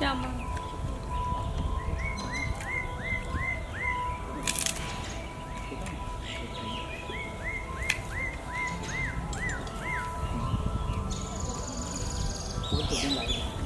Chào mừng. Hãy subscribe